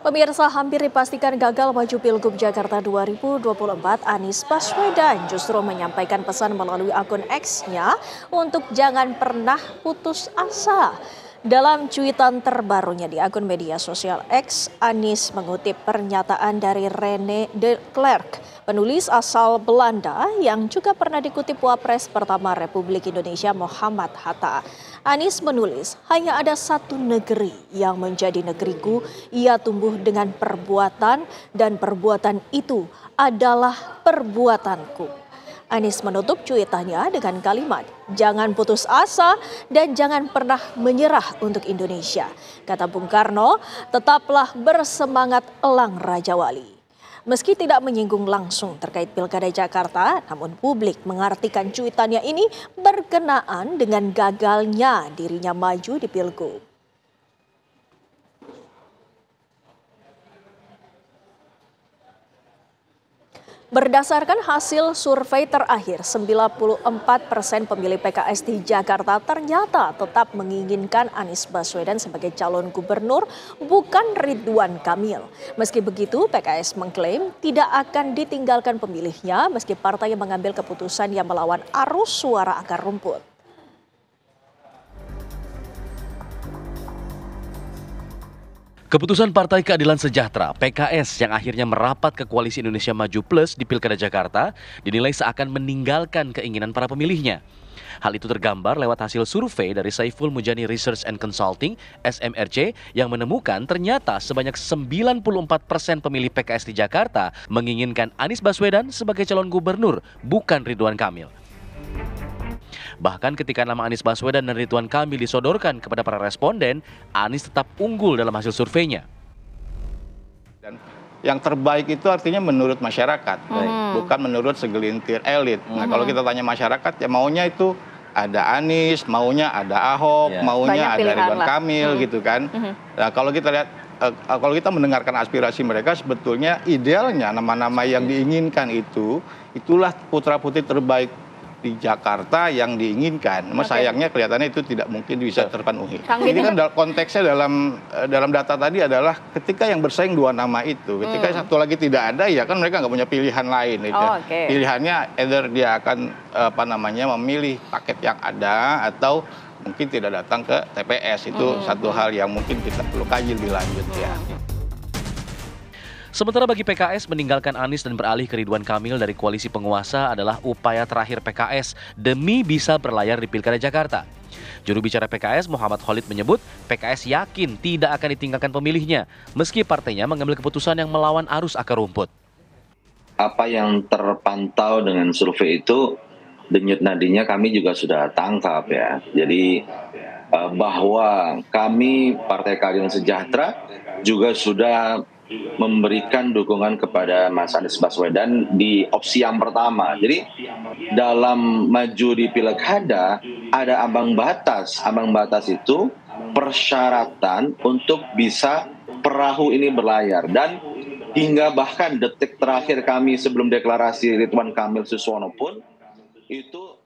Pemirsa hampir dipastikan gagal maju Pilgub Jakarta 2024, Anies Baswedan justru menyampaikan pesan melalui akun X-nya untuk jangan pernah putus asa. Dalam cuitan terbarunya di akun media sosial X, Anies mengutip pernyataan dari Rene de Klerk, penulis asal Belanda yang juga pernah dikutip Wapres pertama Republik Indonesia Muhammad Hatta. Anies menulis, hanya ada satu negeri yang menjadi negeriku, ia tumbuh dengan perbuatan dan perbuatan itu adalah perbuatanku. Anies menutup cuitannya dengan kalimat, jangan putus asa dan jangan pernah menyerah untuk Indonesia. Kata Bung Karno, tetaplah bersemangat elang Raja Wali. Meski tidak menyinggung langsung terkait Pilkada Jakarta, namun publik mengartikan cuitannya ini berkenaan dengan gagalnya dirinya maju di Pilgub. Berdasarkan hasil survei terakhir, 94 persen pemilih PKS di Jakarta ternyata tetap menginginkan Anies Baswedan sebagai calon gubernur, bukan Ridwan Kamil. Meski begitu, PKS mengklaim tidak akan ditinggalkan pemilihnya meski partainya mengambil keputusan yang melawan arus suara akar rumput. Keputusan Partai Keadilan Sejahtera (PKS) yang akhirnya merapat ke Koalisi Indonesia Maju Plus di Pilkada Jakarta dinilai seakan meninggalkan keinginan para pemilihnya. Hal itu tergambar lewat hasil survei dari Saiful Mujani Research and Consulting (SMRC) yang menemukan ternyata sebanyak 94 persen pemilih PKS di Jakarta menginginkan Anies Baswedan sebagai calon gubernur, bukan Ridwan Kamil. Bahkan ketika nama Anies Baswedan dan Ridwan Kamil disodorkan kepada para responden, Anies tetap unggul dalam hasil surveinya. Dan yang terbaik itu artinya menurut masyarakat, hmm. bukan menurut segelintir elit. Hmm. Nah kalau kita tanya masyarakat ya maunya itu ada Anies, maunya ada Ahok, yeah. maunya Banyak ada Ridwan Kamil hmm. gitu kan. Hmm. Nah kalau kita lihat uh, kalau kita mendengarkan aspirasi mereka sebetulnya idealnya nama-nama yang diinginkan itu itulah putra putri terbaik di Jakarta yang diinginkan. Okay. sayangnya kelihatannya itu tidak mungkin bisa terpenuhi. Ini kan konteksnya dalam eh, dalam data tadi adalah ketika yang bersaing dua nama itu, ketika hmm. satu lagi tidak ada ya kan mereka nggak punya pilihan lain. Gitu. Oh, okay. Pilihannya either dia akan apa namanya memilih paket yang ada atau mungkin tidak datang ke TPS itu hmm. satu hal yang mungkin kita perlu kaji lebih lanjut ya. hmm. ya. Sementara bagi PKS meninggalkan Anies dan beralih ke Ridwan Kamil dari koalisi penguasa adalah upaya terakhir PKS demi bisa berlayar di Pilkada Jakarta. Juru bicara PKS Muhammad Khalid menyebut PKS yakin tidak akan ditinggalkan pemilihnya meski partainya mengambil keputusan yang melawan arus akar rumput. Apa yang terpantau dengan survei itu denyut nadinya kami juga sudah tangkap ya. Jadi eh, bahwa kami Partai Keadilan Sejahtera juga sudah memberikan dukungan kepada Mas Anies Baswedan di opsi yang pertama. Jadi dalam maju di pilkada ada ambang batas. Ambang batas itu persyaratan untuk bisa perahu ini berlayar dan hingga bahkan detik terakhir kami sebelum deklarasi Ridwan Kamil Suswono pun itu